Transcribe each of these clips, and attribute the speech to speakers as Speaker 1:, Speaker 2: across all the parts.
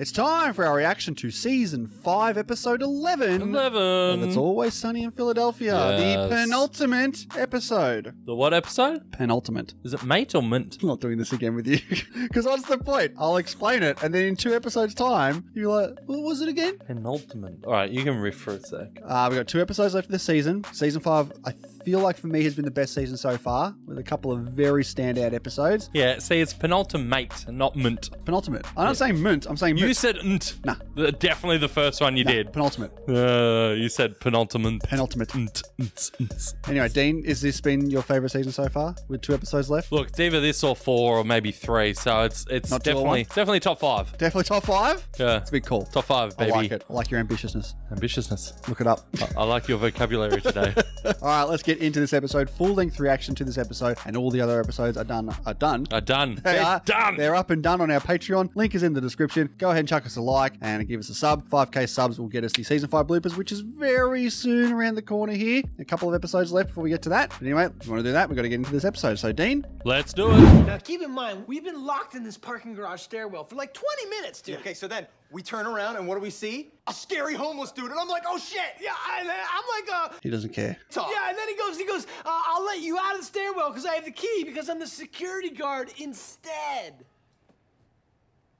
Speaker 1: It's time for our reaction to season 5, episode 11.
Speaker 2: 11.
Speaker 1: of It's Always Sunny in Philadelphia,
Speaker 2: Yes.
Speaker 1: the penultimate episode.
Speaker 2: The what episode?
Speaker 1: Penultimate.
Speaker 2: Is it mate or mint?
Speaker 1: I'm not doing this again with you. Because what's the point? I'll explain it, and then in two episodes' time, you're like, what was it again?
Speaker 2: Penultimate. All right, you can riff for a sec.
Speaker 1: Uh, we've got two episodes left of this season. Season 5, I feel like for me, has been the best season so far, with a couple of very standout episodes.
Speaker 2: Yeah, see, it's penultimate, not mint.
Speaker 1: Penultimate. I'm not saying mint, I'm saying
Speaker 2: You said nt.
Speaker 1: Nah.
Speaker 2: The- Definitely the first one you
Speaker 1: Nah,
Speaker 2: did.
Speaker 1: Penultimate.
Speaker 2: Uh, you said penultimate.
Speaker 1: Penultimate.
Speaker 2: Nt, nt, nt.
Speaker 1: Anyway, Dean, is this been your favorite season so far with two episodes left?
Speaker 2: Look, it's either this or four or maybe three, so it's it's
Speaker 1: Not two or
Speaker 2: definitely
Speaker 1: one?
Speaker 2: definitely top five.
Speaker 1: Definitely top five?
Speaker 2: Yeah,
Speaker 1: It's a big call.
Speaker 2: top five,
Speaker 1: I
Speaker 2: baby.
Speaker 1: like it. I like your ambitiousness.
Speaker 2: Ambitiousness.
Speaker 1: Look it up.
Speaker 2: I like your vocabulary today.
Speaker 1: All right, let's get into this episode. Full length reaction to this episode, and all the other episodes are done. Are done.
Speaker 2: Are done.
Speaker 1: They
Speaker 2: They're
Speaker 1: are
Speaker 2: done.
Speaker 1: They're up and done on our Patreon. Link is in the description. Go ahead and chuck us a like and give us a sub. 5k subs will get us the season 5 bloopers, which is very soon around the corner here. A couple of episodes left before we get to that. But anyway, if you want to do that, we've got to get into this episode. So, Dean,
Speaker 2: Let's do it.
Speaker 3: Now keep in mind, we've been locked in this parking garage stairwell for like 20 minutes, dude.
Speaker 4: Okay, so then we turn around and what do we see? A scary homeless dude, and I'm like, oh shit!
Speaker 3: Yeah, I, I'm like, uh,
Speaker 1: he doesn't care.
Speaker 4: Talk.
Speaker 3: yeah, and then he goes, he goes, uh, I'll let you out of the stairwell because I have the key because I'm the security guard instead.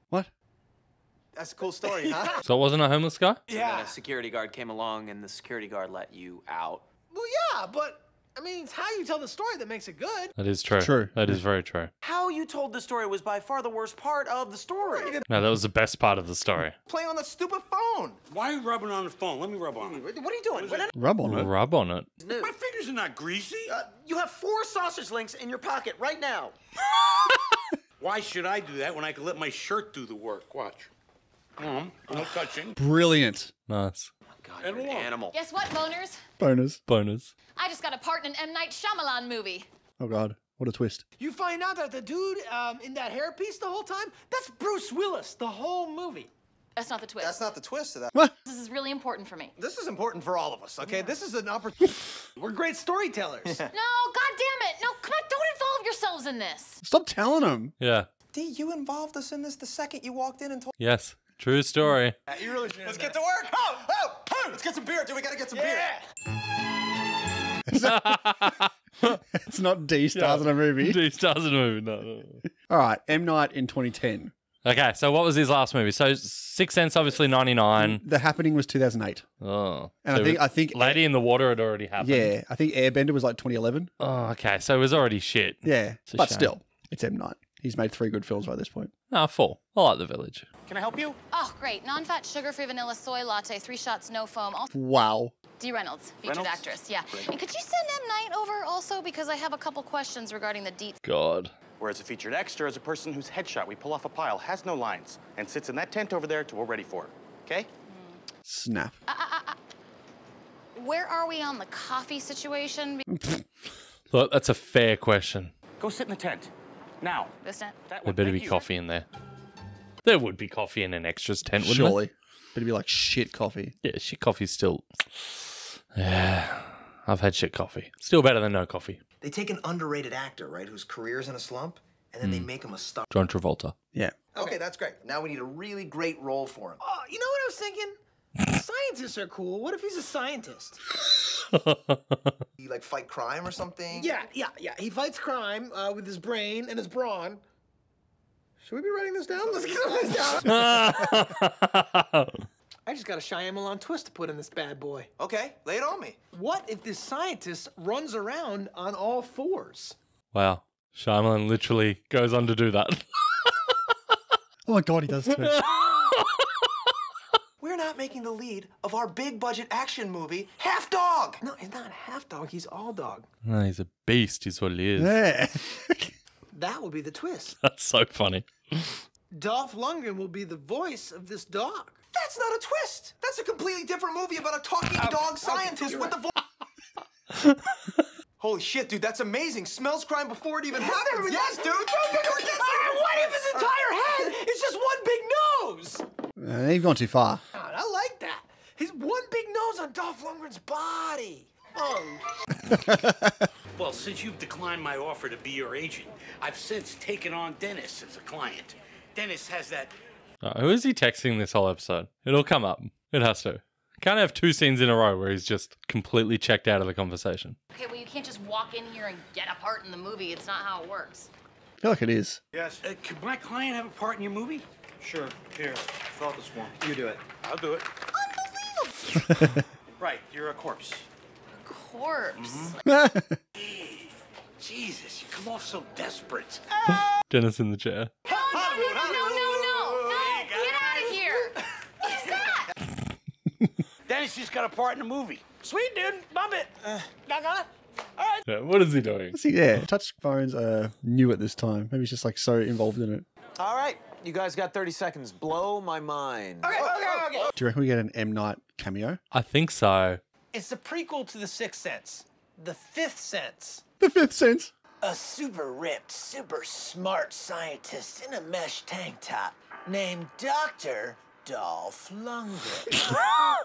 Speaker 1: What?
Speaker 4: That's a cool story, huh?
Speaker 2: So it wasn't a homeless guy?
Speaker 3: Yeah.
Speaker 5: Then a security guard came along and the security guard let you out.
Speaker 3: Well, yeah, but I mean, it's how you tell the story that makes it good.
Speaker 2: That is true.
Speaker 1: True.
Speaker 2: That is very true.
Speaker 5: How you told the story was by far the worst part of the story.
Speaker 2: No, that was the best part of the story.
Speaker 4: Play on the stupid phone.
Speaker 6: Why are you rubbing on the phone? Let me rub on it.
Speaker 5: What are you doing? What
Speaker 1: Rub on it.
Speaker 2: Rub on it.
Speaker 6: My fingers are not greasy.
Speaker 5: Uh, you have four sausage links in your pocket right now.
Speaker 6: Why should I do that when I can let my shirt do the work? Watch. Um, no touching.
Speaker 1: Brilliant.
Speaker 2: Nice.
Speaker 5: God,
Speaker 6: And
Speaker 5: you're an
Speaker 6: look.
Speaker 5: animal.
Speaker 7: Guess what, boners?
Speaker 1: Boners.
Speaker 2: Boners.
Speaker 7: I just got a part in an M. Night Shyamalan movie.
Speaker 1: Oh, God. What a twist.
Speaker 3: You find out that the dude um, in that hairpiece the whole time, that's Bruce Willis, the whole movie.
Speaker 7: That's not the twist.
Speaker 4: That's not the twist of that.
Speaker 1: What?
Speaker 7: This is really important for me.
Speaker 4: This is important for all of us, okay? This is an opportunity.
Speaker 3: We're great storytellers.
Speaker 7: No, God damn it. No, come on, don't involve yourselves in this.
Speaker 1: Stop telling him.
Speaker 2: Yeah.
Speaker 4: Dee, you involved us in this the second you walked in and told.
Speaker 2: Yes. True story.
Speaker 4: You really Let's get to work. Oh, oh, oh! Let's get some beer, dude. We gotta get some beer.
Speaker 1: It's not Dee stars in a movie.
Speaker 2: Dee stars in a movie. No, no, no.
Speaker 1: All right, M. Night in 2010.
Speaker 2: Okay, so what was his last movie? So Six Sense, obviously ninety nine.
Speaker 1: The happening was 2008.
Speaker 2: Oh,
Speaker 1: And I think- I think-
Speaker 2: Lady in the Water had already happened.
Speaker 1: Yeah, I think Airbender was like 2011.
Speaker 2: Oh, okay. So it was already shit.
Speaker 1: Yeah, but
Speaker 2: shame.
Speaker 1: still, it's M. Night. He's made three good films by this point.
Speaker 2: No, four. I like The Village.
Speaker 5: Can I help you?
Speaker 7: Oh, great. Non fat, sugar free vanilla soy latte, three shots, no foam. All
Speaker 1: Wow.
Speaker 7: Dee Reynolds, featured
Speaker 5: Reynolds?
Speaker 7: actress. Yeah. And could you send M. Night over also? Because I have a couple questions regarding the deets.
Speaker 2: God.
Speaker 8: Whereas a featured extra is a person whose headshot we pull off a pile has no lines and sits in that tent over there till we're ready for it. Okay?
Speaker 1: Snap.
Speaker 7: Uh, uh, uh, uh Where are we on the coffee situation?
Speaker 2: Look, that's a fair question.
Speaker 8: Go sit in the tent. Now.
Speaker 7: This net?
Speaker 8: That
Speaker 2: There
Speaker 8: one.
Speaker 2: better
Speaker 8: Thank
Speaker 2: be
Speaker 8: you.
Speaker 2: coffee in there. There would be coffee in an extras tent, wouldn't
Speaker 1: Surely. But it'd be like shit coffee.
Speaker 2: there? Yeah, shit coffee's still. Yeah, I've had shit coffee. Still better than no coffee.
Speaker 9: They take an underrated actor, right, whose career's in a slump, and then they hmm. make him a star.
Speaker 2: John Travolta.
Speaker 1: Yeah.
Speaker 9: Okay, that's great. Now we need a really great role for him.
Speaker 3: Oh, you know what I was thinking? Scientists are cool. What if he's a scientist?
Speaker 9: You like fight crime or something?
Speaker 3: Yeah, yeah, yeah. He fights crime uh, with his brain and his brawn. Should we be writing this down? Let's get this down. I just got a Shyamalan twist to put in this bad boy.
Speaker 4: Okay, lay it on me.
Speaker 3: What if this scientist runs around on all fours?
Speaker 2: wow, Shyamalan literally goes on to do that.
Speaker 1: Oh my god, he does too.
Speaker 4: We're not making the lead of our big budget action movie, Half Dog.
Speaker 3: No, he's not half dog. He's all dog.
Speaker 2: no, he's a beast, is what he is.
Speaker 1: yeah.
Speaker 3: That would be the twist.
Speaker 2: That's so funny.
Speaker 3: Dolph Lundgren will be the voice of this dog.
Speaker 4: That's not a twist. That's a completely different movie about a talking dog scientist with the voice. Holy shit, dude, that's amazing. Smells crime before it even happens. Yes, dude.
Speaker 3: what if his entire head is just one big nose?
Speaker 1: Uh, you've gone too far.
Speaker 3: God, I like that. He's one big nose on Dolph Lundgren's body. Oh,
Speaker 6: Well, since you've declined my offer to be your agent, I've since taken on Dennis as a client. Dennis has that
Speaker 2: Uh, who is he texting this whole episode? It'll come up. It has to. Can't have two scenes in a row where he's just completely checked out of the conversation.
Speaker 7: Okay, well, you can't just walk in here and get a part in the movie. It's not how it works.
Speaker 1: I feel like it is.
Speaker 6: Yes. Uh, could my client have a part in your movie? Sure. Here, fill out this form.
Speaker 9: You do it.
Speaker 6: I'll do it.
Speaker 7: Unbelievable.
Speaker 6: Right, you're a corpse.
Speaker 7: A corpse. Mm-hmm.
Speaker 6: Jesus, you come off so desperate.
Speaker 2: Dennis in the chair.
Speaker 7: No, no, no, no, no, no, no. Get out of here. What's that?
Speaker 6: Dennis just got a part in a movie.
Speaker 3: Sweet, dude. Bump it. Uh. Not gonna. All right.
Speaker 2: Yeah, what is he doing?
Speaker 1: See, yeah, touch phones are new at this time. Maybe he's just like so involved in it.
Speaker 5: All right, you guys got 30 seconds. Blow my mind.
Speaker 3: Okay, okay, okay.
Speaker 1: Do you reckon we get an M Night cameo?
Speaker 2: I think so.
Speaker 3: It's the prequel to The Sixth Sense. The Fifth Sense.
Speaker 1: The fifth sense.
Speaker 3: A super ripped, super smart scientist in a mesh tank top named Dr. Dolph Lundgren.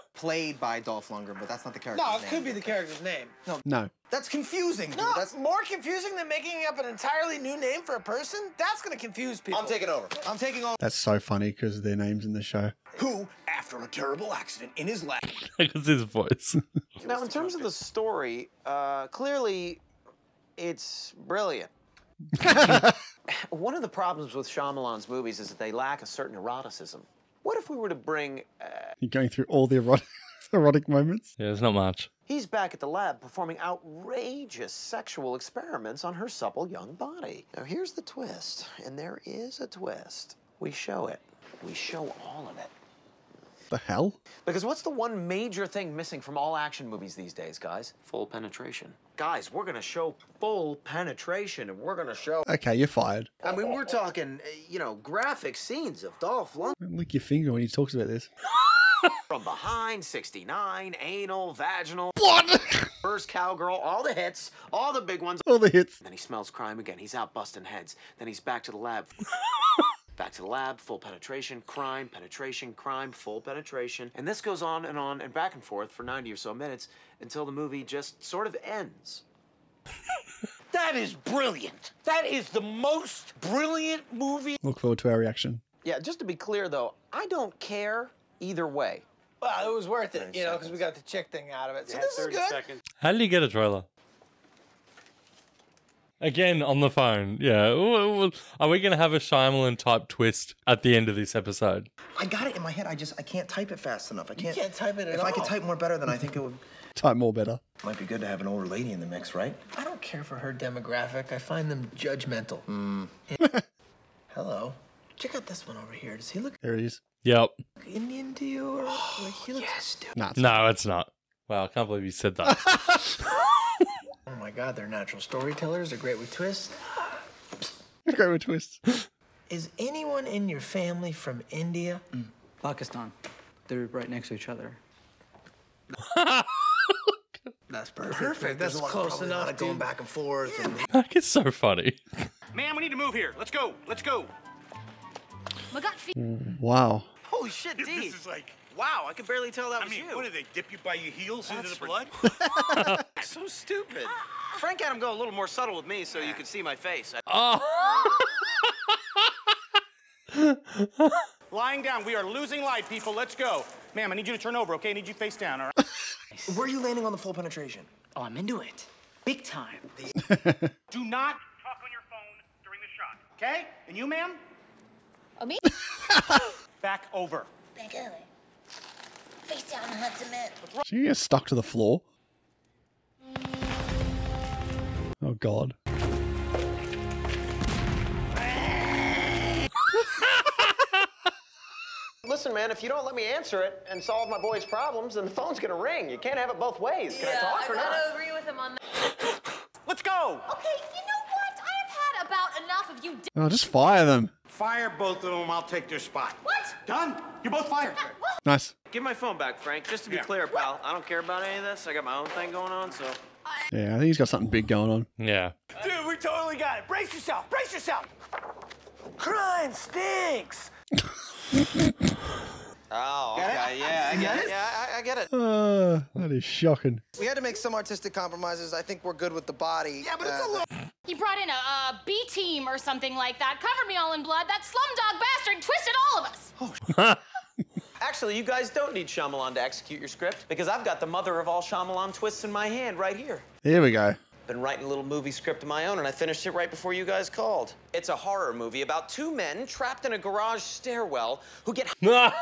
Speaker 9: Played by Dolph Lundgren, but that's not the character's
Speaker 3: no, it
Speaker 9: name.
Speaker 3: could be the character's name. No,
Speaker 1: No.
Speaker 9: That's confusing. dude.
Speaker 3: no,
Speaker 9: That's.
Speaker 3: more confusing than making up an entirely new name for a person. That's gonna confuse people.
Speaker 9: I'm taking over. I'm taking over.
Speaker 1: That's so funny because their names in the show.
Speaker 9: Who, after a terrible accident in his lab,
Speaker 2: Because his voice.
Speaker 5: Now, in terms of the story, uh, clearly it's brilliant. One of the problems with Shyamalan's movies is that they lack a certain eroticism. What if we were to bring. Uh,
Speaker 1: You're going through all the erotic, erotic moments.
Speaker 2: yeah, there's not much.
Speaker 5: he's back at the lab performing outrageous sexual experiments on her supple young body. Now, here's the twist, and there is a twist. We show it. We show all of it.
Speaker 1: The hell?
Speaker 5: Because what's the one major thing missing from all action movies these days, guys? Full penetration. Guys, we're gonna show full penetration, and we're gonna show.
Speaker 1: Okay, you're fired.
Speaker 9: I mean, we're talking, uh, you know, graphic scenes of Dolph Lundgren.
Speaker 1: Lick your finger when he talks about this.
Speaker 5: From behind, 69, anal, vaginal,
Speaker 1: What?
Speaker 5: first cowgirl, all the hits, all the big ones.
Speaker 1: all the hits.
Speaker 5: Then he smells crime again. He's out busting heads. Then he's back to the lab. back to the lab, full penetration, crime, penetration, crime, full penetration. And this goes on and on and back and forth for 90 or so minutes until the movie just sort of ends.
Speaker 6: That is brilliant. That is the most brilliant movie.
Speaker 1: Look forward to our reaction.
Speaker 5: Yeah, just to be clear though, I don't care either way.
Speaker 3: Well, it was worth it, you know, because we got the chick thing out of it. So
Speaker 6: Yeah,
Speaker 3: this is good.
Speaker 6: seconds.
Speaker 2: How did he get a trailer? Again on the phone. Yeah. Ooh, ooh, Are we going to have a Shyamalan type twist at the end of this episode?
Speaker 9: I got it in my head. I just I can't type it fast enough. I can't.
Speaker 3: can't type it at
Speaker 9: If I could type more better, then I think it would.
Speaker 1: Type more better.
Speaker 9: Might be good to have an older lady in the mix, right?
Speaker 3: I don't care for her demographic. I find them judgmental. Hmm. Hello. Check out this one over here. Does he look
Speaker 1: There he is.
Speaker 2: Yep.
Speaker 3: Indian to you? Or like he oh, looks... Yes, dude.
Speaker 1: Nah, it's
Speaker 2: No, it's not. Wow, I can't believe you said that.
Speaker 3: Oh my God, they're natural storytellers. They're great with twists.
Speaker 1: great with twists.
Speaker 3: Is anyone in your family from India? Mm.
Speaker 10: Pakistan. They're right next to each other.
Speaker 3: That's perfect.
Speaker 9: Perfect.
Speaker 3: That's
Speaker 9: There's
Speaker 3: close
Speaker 9: probably a lot
Speaker 3: enough,
Speaker 9: of going
Speaker 3: dude.
Speaker 9: back and forth. And
Speaker 2: That is so funny.
Speaker 6: Man, we need to move here. Let's go. Let's go.
Speaker 7: My gut feel.
Speaker 1: Wow.
Speaker 5: Holy shit, Dee.
Speaker 6: This is like,
Speaker 5: Wow, I could barely tell that
Speaker 6: I
Speaker 5: was
Speaker 6: mean,
Speaker 5: you.
Speaker 6: what did they dip you by your heels into the blood?
Speaker 5: so stupid. Frank had him go a little more subtle with me so you could see my face.
Speaker 2: Oh.
Speaker 6: Lying down. We are losing light, people. Let's go. Ma'am, I need you to turn over, okay? I need you face down, all right?
Speaker 9: where are you landing on the full penetration?
Speaker 10: Oh, I'm into it. Big time.
Speaker 6: Do not talk on your phone during the shot, okay? And you, ma'am,
Speaker 7: Oh, me?
Speaker 6: back over.
Speaker 7: Back over. Face down and let some in.
Speaker 1: She get stuck to the floor. Oh God.
Speaker 5: Listen, man, if you don't let me answer it and solve my boy's problems, then the phone's gonna ring. You can't have it both ways. Can I talk or not?
Speaker 7: agree with him on that.
Speaker 6: Let's go.
Speaker 7: Okay, you know what? I have had about enough of you. D-
Speaker 1: Oh, just fire them.
Speaker 6: Fire both of them. I'll take their spot.
Speaker 7: what?
Speaker 6: Done. You're both fired.
Speaker 7: What?
Speaker 1: Nice.
Speaker 5: Give my phone back, Frank. Just to be
Speaker 6: Yeah.
Speaker 5: clear, pal, I don't care about any of this. I got my own thing going on, so.
Speaker 1: Yeah, I think he's got something big going on.
Speaker 2: Yeah.
Speaker 3: Dude, we totally got it. Brace yourself. Brace yourself. Crime stinks.
Speaker 5: Oh, okay. Yeah, I get it. Yeah, I,
Speaker 4: I get it.
Speaker 1: Uh, that is shocking.
Speaker 4: We had to make some artistic compromises. I think we're good with the body. Yeah, but it's a little.
Speaker 7: He brought in a, a B team or something like that, covered me all in blood. That slumdog bastard twisted all of us.
Speaker 5: Actually, you guys don't need Shyamalan to execute your script because I've got the mother of all Shyamalan twists in my hand right here.
Speaker 1: Here we go.
Speaker 5: Been writing a little movie script of my own, and I finished it right before you guys called. It's a horror movie about two men trapped in a garage stairwell who get.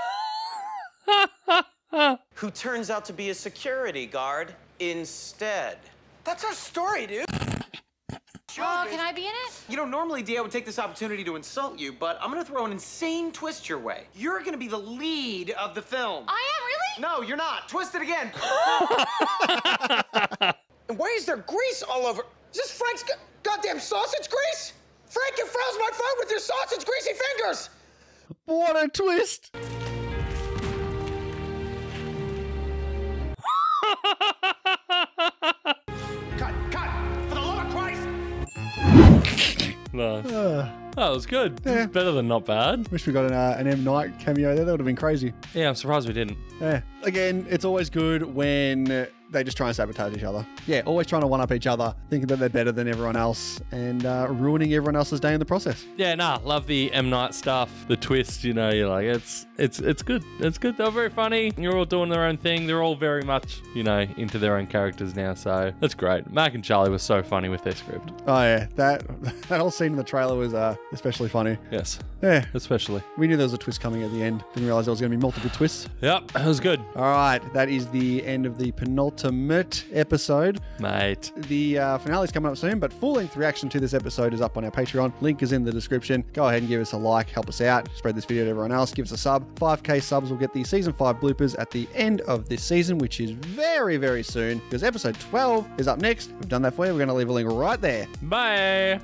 Speaker 5: who turns out to be a security guard instead.
Speaker 4: That's our story, dude.
Speaker 7: Oh, can I be in it?
Speaker 5: You know, normally Dia would take this opportunity to insult you, but I'm gonna throw an insane twist your way. You're gonna be the lead of the film.
Speaker 7: I am really?
Speaker 5: No, you're not. Twist it again. and why is there grease all over? Is this Frank's go- goddamn sausage grease? Frank, you froze my phone with your sausage greasy fingers.
Speaker 1: What a twist!
Speaker 2: Nice.
Speaker 1: Uh,
Speaker 2: That was good. Is better than not bad.
Speaker 1: wish we got an, uh, an M Night cameo there. That would have been crazy.
Speaker 2: Yeah, I'm surprised we didn't.
Speaker 1: Yeah. Again, it's always good when they just try and sabotage each other. Yeah, always trying to one up each other, thinking that they're better than everyone else, and uh, ruining everyone else's day in the process.
Speaker 2: Yeah, nah, love the M Night stuff, the twist. You know, you're like, it's it's it's good. It's good. They're very funny. You're all doing their own thing. They're all very much, you know, into their own characters now. So that's great. Mac and Charlie were so funny with their script.
Speaker 1: Oh yeah, that that whole scene in the trailer was uh, especially funny.
Speaker 2: Yes,
Speaker 1: Yeah,
Speaker 2: especially.
Speaker 1: we knew there was a twist coming at the end. Didn't realize there was going to be multiple twists.
Speaker 2: Yep, it was good,
Speaker 1: All right, that is the end of the penultimate episode.
Speaker 2: mate.
Speaker 1: The uh, finale is coming up soon, but full length reaction to this episode is up on our Patreon. Link is in the description. Go ahead and give us a like, help us out, spread this video to everyone else, give us a sub. 5k subs will get the season 5 bloopers at the end of this season, which is very, very soon because episode 12 is up next. We've done that for you. We're going to leave a link right there.
Speaker 2: Bye.